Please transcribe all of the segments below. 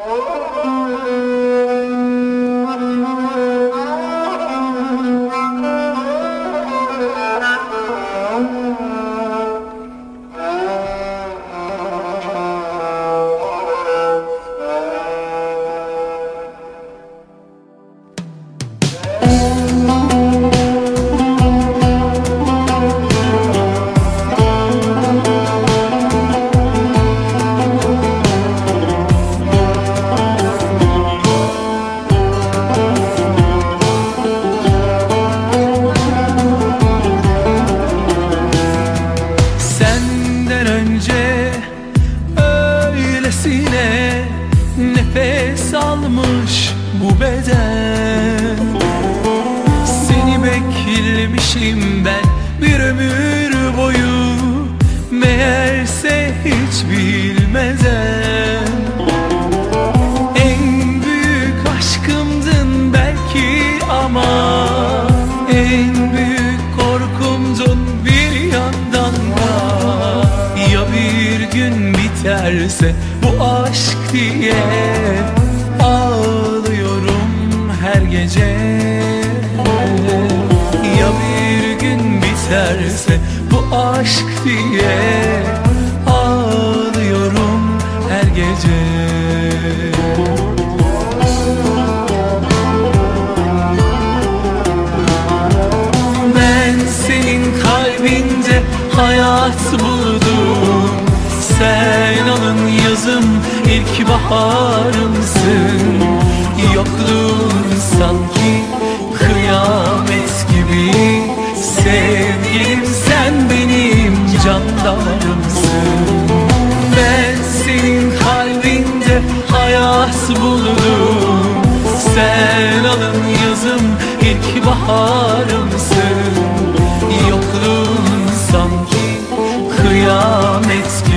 Oh! Nefes almış bu beden. Seni beklemişim ben bir ömür boyu. Meğerse hiç bilmeden biterse bu aşk diye Ağlıyorum her gece. Ya bir gün biterse bu aşk diye Ağlıyorum her gece. Hayat buldum. Sen baharımsın. Yokluğun sanki kıyamet gibi. Sevgilim sen benim can damarımsın. Ben senin kalbinde hayat buldum Sen alın yazım ilk baharımsın. Yokluğun sanki kıyamet gibi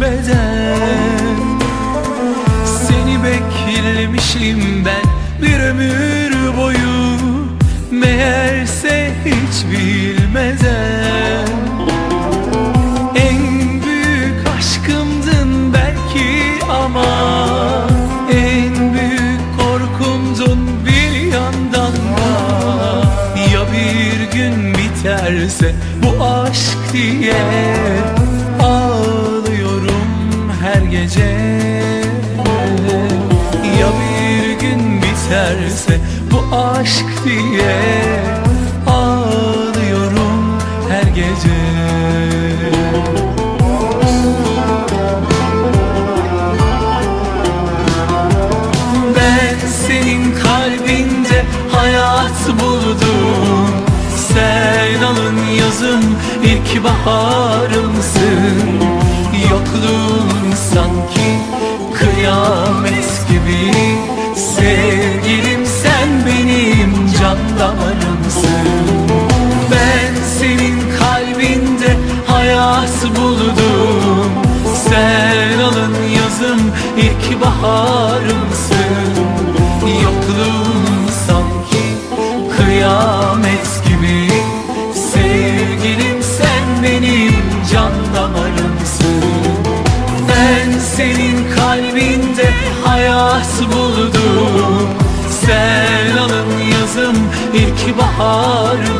beden. Seni beklemişim ben bir ömür boyu. Meğerse hiç bilmeden. En büyük aşkımdın belki ama En büyük korkumdun bir yandan da. Ya bir gün biterse bu aşk diye Ağlıyorum her gece. Ya bir gün biterse bu aşk diye Ağlıyorum her gece. Ben senin kalbinde hayat buldum. Sen alın yazım ilk baharımsın. Yokluğun sanki kıyamet gibi. Sevgilim sen benim can damarımsın. Ben senin kalbinde hayat buldum. Sen alın yazım ilk hayat buldum. Sen alın yazım ilk baharımsın